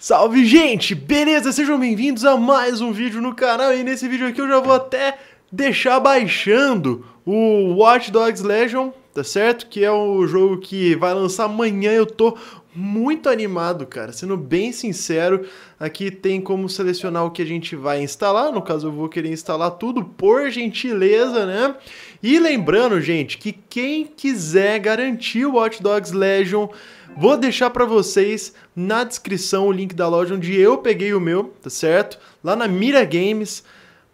Salve gente, beleza? Sejam bem-vindos a mais um vídeo no canal e nesse vídeo aqui eu já vou até deixar baixando o Watch Dogs Legion, tá certo? Que é o jogo que vai lançar amanhã, eu tô muito animado, cara. Sendo bem sincero, aqui tem como selecionar o que a gente vai instalar, no caso eu vou querer instalar tudo por gentileza, né? E lembrando, gente, que quem quiser garantir o Watch Dogs Legion Vou deixar para vocês na descrição o link da loja onde eu peguei o meu, tá certo? Lá na Mira Games.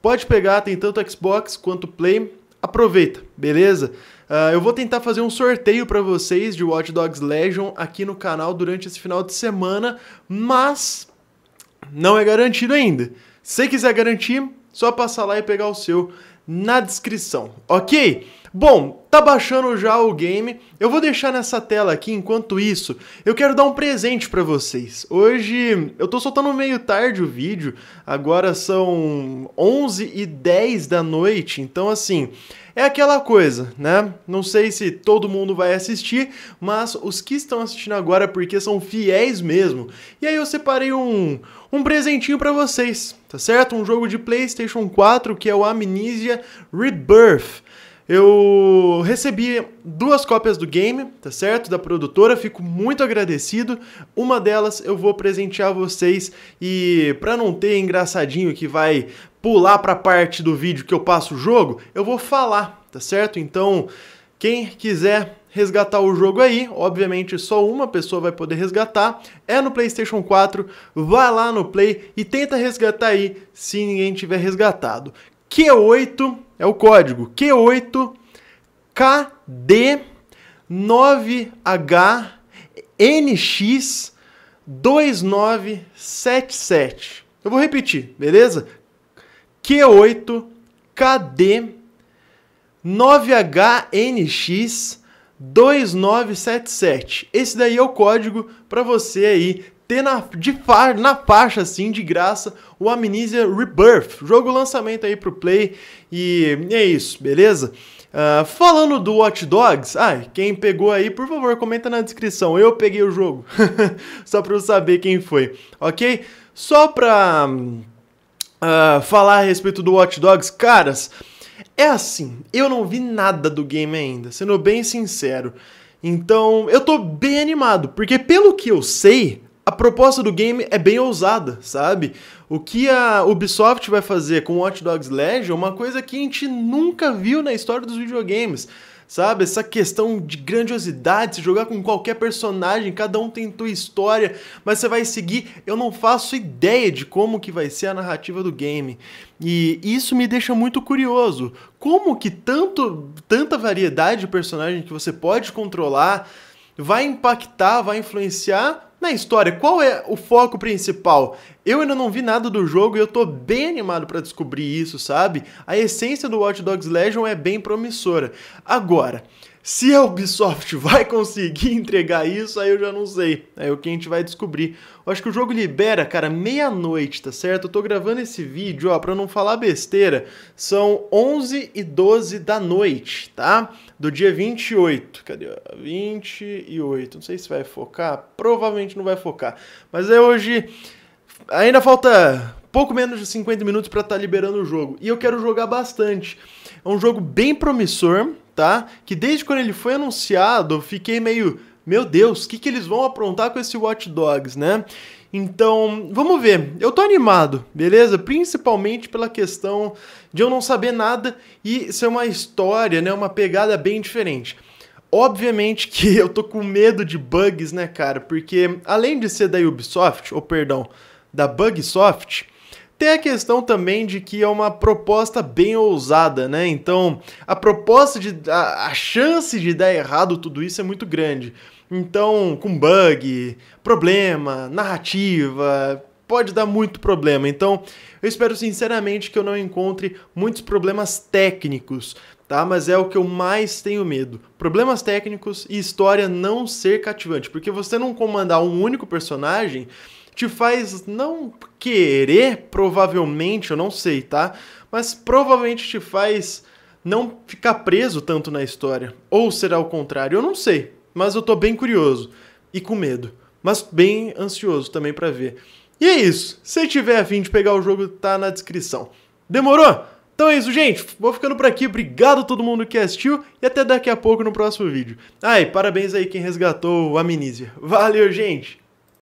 Pode pegar, tem tanto Xbox quanto Play. Aproveita, beleza? Uh, eu vou tentar fazer um sorteio para vocês de Watch Dogs Legion aqui no canal durante esse final de semana, mas não é garantido ainda. Se quiser garantir, só passar lá e pegar o seu na descrição, ok? Bom, tá baixando já o game. Eu vou deixar nessa tela aqui, enquanto isso, eu quero dar um presente para vocês. Hoje eu tô soltando meio tarde o vídeo, agora são 11 e 10 da noite, então assim, é aquela coisa, né? Não sei se todo mundo vai assistir, mas os que estão assistindo agora porque são fiéis mesmo. E aí eu separei um, um presentinho para vocês, tá certo? Um jogo de PlayStation 4 que é o Amnesia Rebirth. Eu recebi duas cópias do game, tá certo? Da produtora, fico muito agradecido. Uma delas eu vou presentear vocês e para não ter engraçadinho que vai pular para a parte do vídeo que eu passo o jogo, eu vou falar, tá certo? Então, quem quiser resgatar o jogo aí, obviamente só uma pessoa vai poder resgatar, é no PlayStation 4, vai lá no Play e tenta resgatar aí se ninguém tiver resgatado. Q8 é o código Q8KD9HNX2977. Eu vou repetir, beleza? Q8KD9HNX2977. Esse daí é o código para você aí ter na, de fa na faixa, assim, de graça, o Amnesia Rebirth. Jogo lançamento aí pro Play. E é isso, beleza? Uh, falando do Watch Dogs, ai, quem pegou aí, por favor, comenta na descrição. Eu peguei o jogo. Só pra eu saber quem foi, ok? Só pra uh, falar a respeito do Watch Dogs, caras, é assim, eu não vi nada do game ainda, sendo bem sincero. Então, eu tô bem animado, porque pelo que eu sei, a proposta do game é bem ousada, sabe? O que a Ubisoft vai fazer com Watch Dogs Legion é uma coisa que a gente nunca viu na história dos videogames. Sabe, essa questão de grandiosidade, se jogar com qualquer personagem, cada um tem tua história, mas você vai seguir, eu não faço ideia de como que vai ser a narrativa do game. E isso me deixa muito curioso. Como que tanto, tanta variedade de personagens que você pode controlar vai impactar, vai influenciar na história, qual é o foco principal? Eu ainda não vi nada do jogo e eu tô bem animado para descobrir isso, sabe? A essência do Watch Dogs Legion é bem promissora. Agora, se a Ubisoft vai conseguir entregar isso, aí eu já não sei. É o que a gente vai descobrir. Eu acho que o jogo libera, cara, meia-noite, tá certo? Eu tô gravando esse vídeo, ó, pra não falar besteira. São 11 e 12 da noite, tá? Do dia 28. Cadê? 28. Não sei se vai focar. Provavelmente não vai focar. Mas é hoje. Ainda falta pouco menos de 50 minutos para estar tá liberando o jogo. E eu quero jogar bastante. É um jogo bem promissor, tá? Que desde quando ele foi anunciado, eu fiquei meio, meu Deus, o que, que eles vão aprontar com esse Watch Dogs, né? Então, vamos ver. Eu tô animado, beleza? Principalmente pela questão de eu não saber nada e ser uma história, né, uma pegada bem diferente. Obviamente que eu tô com medo de bugs, né, cara? Porque além de ser da Ubisoft, ou perdão, da Bugsoft, tem a questão também de que é uma proposta bem ousada, né? Então, a proposta de. A, a, chance de dar errado tudo isso é muito grande. Então, com bug, problema, narrativa, pode dar muito problema. Então, eu espero sinceramente que eu não encontre muitos problemas técnicos, tá? Mas é o que eu mais tenho medo. Problemas técnicos e história não ser cativante, porque você não comandar um único personagem te faz não querer, provavelmente, eu não sei, tá? Mas provavelmente te faz não ficar preso tanto na história. Ou será o contrário? Eu não sei, mas eu tô bem curioso e com medo. mas bem ansioso também para ver. E é isso. Se tiver a fim de pegar o jogo, tá na descrição. Demorou? Então é isso, gente. Vou ficando por aqui. Obrigado a todo mundo que assistiu e até daqui a pouco no próximo vídeo. Ah, parabéns aí quem resgatou o Amnesia. Valeu, gente!